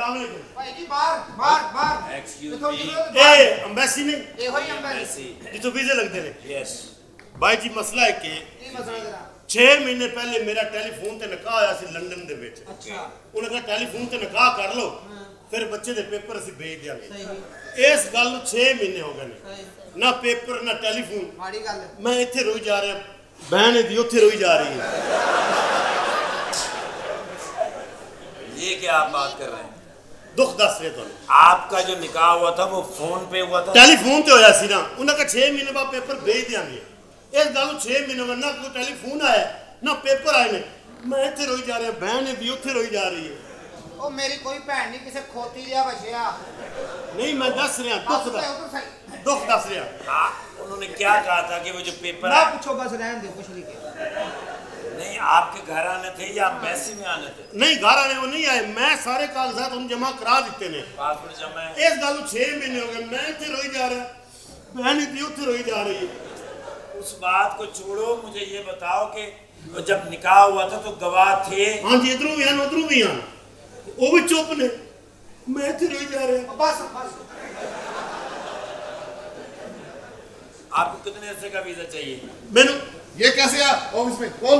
ਸਲਾਮ ਅਲੈਕੁਮ ਭਾਈ ਜੀ ਬਾਹਰ ਬਾਹਰ ਬਾਹਰ Excuse ਕਿੱਥੋਂ me. ਨਿਕਲੇ ਬਾਹਰ? ਇਹ ਅੰਬੈਸੀ ਨਹੀਂ ਇਹੋ ਹੀ ਅੰਬਰ Messi. ਜਿੱਥੋਂ ਵੀਜ਼ੇ ਲੱਗਦੇ ਨੇ Yes. ਬਾਈ ਜੀ ਮਸਲਾ ਹੈ ਕਿ ਕੀ ਮਸਲਾ ਤੇਰਾ 6 ਮਹੀਨੇ ਪਹਿਲੇ ਮੇਰਾ ਟੈਲੀਫੋਨ ਤੇ ਨਿਕਾਹ ਹੋਇਆ ਸੀ ਲੰਡਨ ਦੇ ਵਿੱਚ ਅੱਛਾ ਉਹਨਾਂ ਕਹਿੰਦਾ ਟੈਲੀਫੋਨ ਤੇ ਨਿਕਾਹ ਕਰ ਲਓ ਫਿਰ ਬੱਚੇ ਦੇ ਪੇਪਰ ਅਸੀਂ ਭੇਜ ਦਿਆਂਗੇ ਸਹੀ ਇਸ ਗੱਲ ਨੂੰ 6 ਮਹੀਨੇ ਹੋ ਗਏ ਨੇ ਸਹੀ ਨਾ ਪੇਪਰ ਨਾ ਟੈਲੀਫੋਨ ਮਾੜੀ ਗੱਲ ਹੈ। ਮੈਂ ਇੱਥੇ ਰੋਈ ਜਾ ਰਿਹਾ ਬਹਿਣ ਦੀ ਉੱਥੇ ਰੋਈ ਜਾ ਰਹੀ ਹੈ ये क्या आप बात कर रहे हैं ਦੁੱਖ ਦੱਸ ਰਿਹਾ ਤੁਹਾਨੂੰ आपका जो निकाह हुआ था वो फोन पे हुआ था ਟੈਲੀਫੋਨ ਤੇ ਹੋਇਆ ਸੀ ਨਾ ਉਹਨਾਂ ਕਹਾ 6 ਮਹੀਨੇ ਬਾਅਦ ਪੇਪਰ ਭੇਜ ਦਿਆਂਗੇ ਇਸ ਗੱਲ ਨੂੰ 6 ਮਹੀਨੇ ਬਾਅਦ ਨਾ ਕੋਈ ਟੈਲੀਫੋਨ ਆਇਆ ਨਾ ਪੇਪਰ ਆਏ ਨੇ ਮੈਂ ਇੱਥੇ ਰੋਈ ਜਾ ਰਿਹਾ ਬਹਿਣ ਦੀ ਉੱਥੇ ਰੋਈ ਜਾ ਰਹੀ ਹੈ ਉਹ ਮੇਰੀ ਕੋਈ ਭੈਣ ਨਹੀਂ ਕਿਸੇ ਖੋਤੀ ਲਿਆ ਵਸਿਆ ਨਹੀਂ ਮੈਂ ਦੱਸ ਰਿਹਾ ਬਸ ਦੁੱਖ ਤੇ ਦਾ ਉਧਰ ਸਹੀ ਦੁੱਖ ਦੱਸ ਰਿਹਾ हाँ, उन्होंने क्या कहा था कि वो जो पेपर ਨਾ है ਪੁੱਛੋ ਬਸ ਰਹਿਣ ਦਿਓ ਕੁਛ ਨਹੀਂ ਕਿਹਾ नहीं आपके घर आने थे या मैसी हाँ। में आने थे? नहीं घर आने वो नहीं आए। मैं सारे कागजात हम जमा करा दिते ने। इस गल छ महीने हो गए मैं इतने रोई जा रहा। मैं नहीं थी उथे रोई जा रही। है उस बात को छोड़ो मुझे ये बताओ कि जब निकाह हुआ था तो गवाह थे? हाँ जी इधरों भी हैं उधरों भी हैं। वो भी चुप ने। मैं इतने रोई जा रहा। बस बस। आपको कितने अरसे का वीज़ा चाहिए? मैंने ये कैसे आया ऑफ़िस में कौन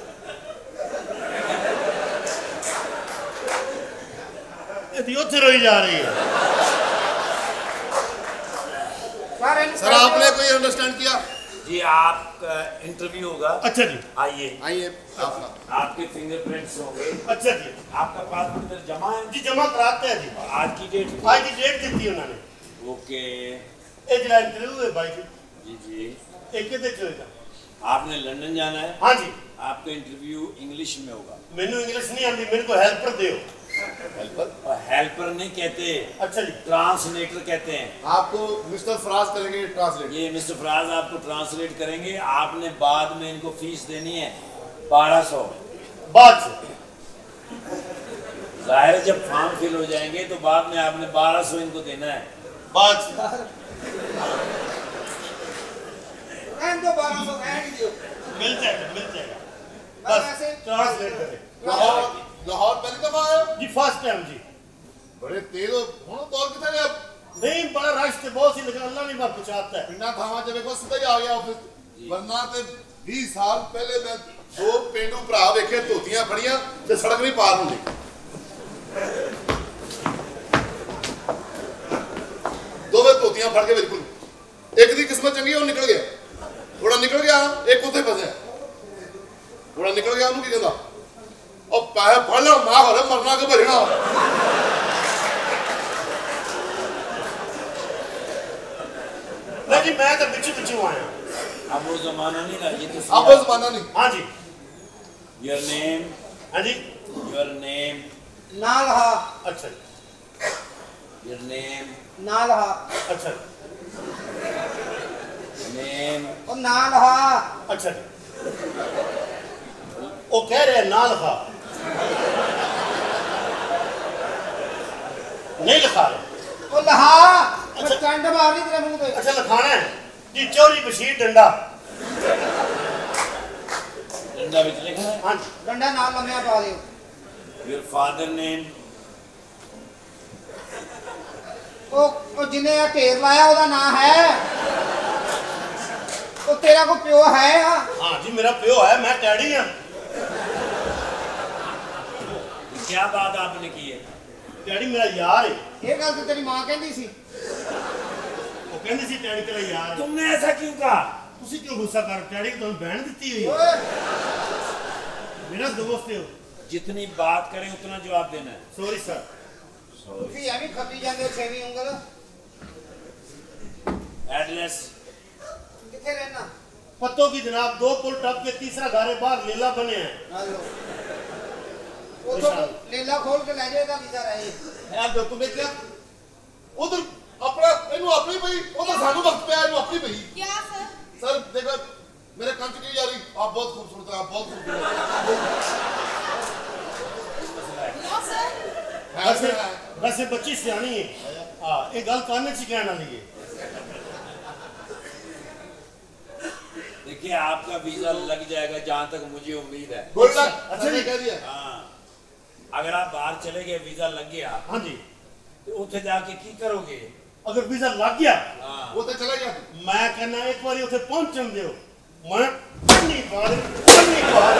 स्थिति उत्थे रोई जा रही है। सर आपने कोई अंडरस्टैंड किया? जी आप इंटरव्यू होगा। अच्छा जी। आइए। आइए आपके फिंगरप्रिंट्स होंगे। अच्छा जी। आपका पासपोर्ट इधर जमा है? जी जमा कराते हैं जी। आज की डेट आज की डेट दी थी उन्होंने। ओके। एक लाइन इंटरव्यू है भाई जी। जी जी। एक ही चलेगा। आपने लंदन जाना है? हाँ जी। आपका इंटरव्यू इंग्लिश में होगा। मेनू इंग्लिश नहीं आती मेरे को हेल्पर दे हेल्पर? हेल्पर नहीं कहते। अच्छा जी। ट्रांसलेटर कहते हैं। आपको मिस्टर फराज करेंगे ट्रांसलेट ये मिस्टर फराज आपको ट्रांसलेट करेंगे। आपने बाद में इनको फ़ीस देनी है बारह सौ। बाद ज़ाहिर जब फॉर्म फिल हो जाएँगे तो बाद में आपने बारह सौ इनको देना है। बाद तो मिल जाएगा मिल जाएगा। ट्रांसलेट करें। ਲਾਹੌਰ ਪਹਿਲੀ ਦਫਾ ਆਇਆ? ਜੀ ਫਸਟ ਟਾਈਮ ਜੀ। ਬੜੇ ਤੇਜ਼ ਹੁਣ ਦੌਰ ਕਿੱਥੇ ਗਿਆ ਨਹੀਂ ਬੜਾ ਰਸ਼ ਤੇ ਬਹੁਤ ਸੀ ਲੇਕਿਨ ਅੱਲਾ ਨੇ ਬਾ ਪਹੁੰਚਾਤਾ ਹੈ। ਪਿੰਡਾਂ ਥਾਵਾਂ ਚ ਵੇਖੋ ਸਿੱਧਾ ਹੀ ਆ ਗਿਆ ਆਫਿਸ ਵਰਨਾ ਤੇ 20 ਸਾਲ ਪਹਿਲੇ ਮੈਂ ਦੋ ਪਿੰਡੂ ਭਰਾ ਵੇਖੇ ਧੋਤੀਆਂ ਫੜੀਆਂ ਤੇ ਸੜਕ ਨਹੀਂ ਪਾਰ ਹੁੰਦੀ ਦੋਵੇਂ ਧੋਤੀਆਂ ਫੜ ਕੇ ਬਿਲਕੁਲ। ਇੱਕ ਦੀ ਕਿਸਮਤ ਚੰਗੀ ਉਹ ਨਿਕਲ ਗਿਆ। ਥੋੜਾ ਨਿਕਲ ਗਿਆ ਇੱਕ ਉੱਥੇ ਫਸਿਆ। ਥੋੜਾ ਨਿਕਲ ਗਿਆ ਉਹਨੂੰ ਕੀ ਕਹਿੰਦਾ? और पाए पहला माँ हो मरना के बहिना लेकिन मैं तो बिचू बिचू आया। अब वो जमाना नहीं ना ये तो अब वो जमाना नहीं। हाँ जी। योर नेम हाँ जी। योर नेम ना रहा अच्छा। योर नेम ना रहा अच्छा। नेम और ना रहा अच्छा। वो कह रहे हैं ना रहा ਨਹੀਂ ਲਿਖਾ ਰਿਹਾ। ਉਹ ਲਹਾ ਮੈਂ ਚੰਡ ਮਾਰਨੀ ਤੇਰੇ ਮੂੰਹ ਤੇ। ਅੱਛਾ ਲਿਖਾਣਾ ਜੀ ਚੋਰੀ ਬਸ਼ੀਰ ਡੰਡਾ। ਡੰਡਾ ਵਿੱਚ ਲਿਖਣਾ ਹਾਂ। ਡੰਡਾ ਨਾਲ ਲੰਮਿਆ ਪਾ ਦਿਓ। ਯੂਰ ਫਾਦਰ ਨੇਮ ਉਹ ਉਹ ਜਿਹਨੇ ਆ ਢੇਰ ਲਾਇਆ ਉਹਦਾ ਨਾਂ ਹੈ। ਉਹ ਤੇਰਾ ਕੋ ਪਿਓ ਹੈ ਆ? ਹਾਂ ਜੀ ਮੇਰਾ ਪਿਓ ਹੈ ਮੈਂ ਟੈੜੀ ਆ ਕੀ ਬਾਤ ਆਪਨੇ ਕੀ टैडी मेरा यार है ਇਹ ਗੱਲ ਤੇ ਤੇਰੀ ਮਾਂ ਕਹਿੰਦੀ ਸੀ वो कहती सी टैडी तेरा यार है तुमने ऐसा क्यों कहा ਤੁਸੀਂ ਕਿਉਂ ਗੁੱਸਾ ਕਰ ਟੈਡੀ ਤੁਹਾਨੂੰ ਬਹਿਣ ਦਿੱਤੀ ਹੋਈ ਹੈ ਓਏ ਮੇਰਾ ਦੋਸਤ ਹੋ जितनी बात करें उतना जवाब देना है ਸੌਰੀ ਸਰ ਤੁਸੀਂ ਐਵੇਂ ਖੱਪੀ ਜਾਂਦੇ ਹੋ ਛੇਵੀਂ ਉਂਗਲ एड्रेस ਕਿੱਥੇ ਰਹਿਣਾ पत्तों की जनाब दो पुल टप के तीसरा घारे बाहर लीला बने हैं ਹਲੋ ਉਥੋਂ ਲੀਲਾ ਖੋਲ ਕੇ ਲੈ ਜਾਏਗਾ ਵੀਜ਼ਾ ਰਹੇ ਐ ਜੋ ਤੂੰ ਵੇਖਿਆ ਉਧਰ ਆਪਣਾ ਇਹਨੂੰ ਆਪਣੀ ਪਈ ਉਧਰ ਸਾਨੂੰ ਵਕਤ ਪਿਆ ਇਹਨੂੰ ਆਪਣੀ ਪਈ क्या सर सर देखो मेरे कान से क्यों जा रही आप बहुत खूबसूरत हैं आप बहुत खूबसूरत हैं वैसे ऐसे हैं वैसे बच्ची सियानी है हाँ ये गल कान च कहने वाली है देखिए आपका वीजा लग जाएगा जहाँ तक मुझे उम्मीद है गुड लक अच्छा अच्छा जी। कह दिया हाँ अगर आप बाहर चले गए वीज़ा लग गया हाँ जी। तो उसे जाके की करोगे? अगर वीज़ा लग गया हाँ। वो तो चला गया। मैं कहना एक बार उसे पहुंचन दो मैं पन्नी बार पन्नी बार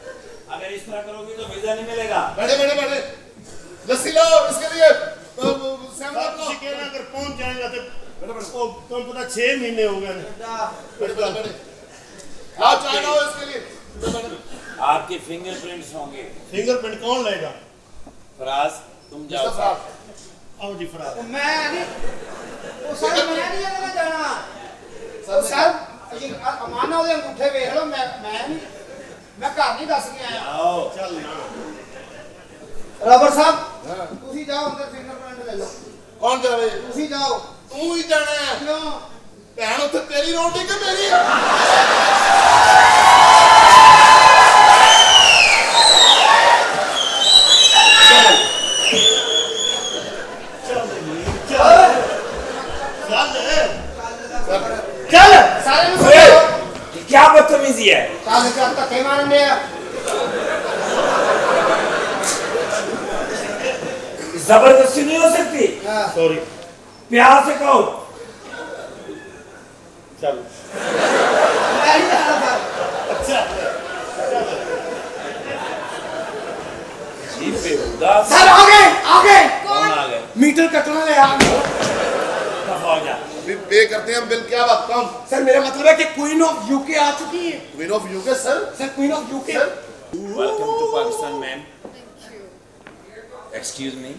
इस तरह करोगे तो वीजा नहीं मिलेगा बैठे बैठे बैठे लस्सी लाओ इसके लिए अ, अ, सैम ਸਰ आपको ਤੁਸੀਂ ਕਹਿਣਾ ਅਗਰ ਪਹੁੰਚ ਜਾਏਗਾ ਤੇ ਉਹ ਤੁਹਾਨੂੰ ਪਤਾ 6 ਮਹੀਨੇ ਹੋ ਗਏ ਨੇ बैठे बैठे बैठे लाओ चाय लाओ इसके लिए बैठे, बैठे। आपके फिंगरप्रिंट्स होंगे ਫਿੰਗਰਪ੍ਰਿੰਟ ਕੌਣ ਲਏਗਾ फराज तुम जाओ मिस्टर साहब साहब ਆਓ ਜੀ ਫਰਾਦ ਉਹ ਮੈਂ ਨਹੀਂ ਉਹ ਸਰ ਮੈਂ ਨਹੀਂ ਇਹਦੇ ਨਾਲ ਜਾਣਾ ਉਹ ਸਰ ਇਹ ਅ- ਅਮਾਨਾ ਉਹਦੇ ਅੰਗੂਠੇ ਵੇਖ ਲਓ ਮੈਂ ਮੈਂ ਨਹੀਂ ਮੈਂ ਘਰ ਨਹੀਂ ਦੱਸ ਗਿਆ ਆਓ ਚੱਲ ਰਬਰ ਸਾਹਿਬ ਤੁਸੀਂ ਜਾਓ ਅੰਦਰ ਫਿੰਗਰਪ੍ਰਿੰਟ ਲੈ ਲਓ। ਕੌਣ ਜਾਵੇ ਤੁਸੀਂ ਜਾਓ। ਤੂੰ ਹੀ ਜਾਣਾ ਕਿਉਂ? ਭੈਣ ਉੱਥੇ ਤੇਰੀ ਰੋਟੀ ਕਿ ਮੇਰੀ? ज़बरदस्ती नहीं हो सकती। हाँ। सॉरी प्यार से कहो। चलो। अच्छा। सर आ गए आ गए। कौन आ गए? मीटर कटना ले आ गए। पे करते हैं हम बिल क्या बात कम सर मेरा मतलब है कि क्वीन ऑफ़ यूके आ चुकी है। Queen of UK sir? Sir queen of UK welcome to Pakistan ma'am Excuse me?